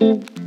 Mm-hmm.